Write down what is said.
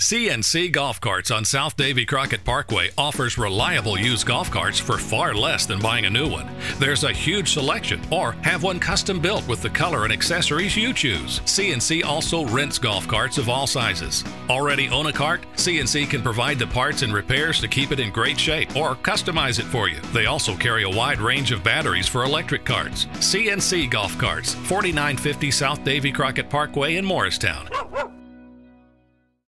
C and C Golf Carts on South Davy Crockett Parkway offers reliable used golf carts for far less than buying a new one. There's a huge selection, or have one custom built with the color and accessories you choose. C and C also rents golf carts of all sizes. Already own a cart? C and C can provide the parts and repairs to keep it in great shape or customize it for you. They also carry a wide range of batteries for electric carts. C and C Golf Carts, 4950 South Davy Crockett Parkway in Morristown.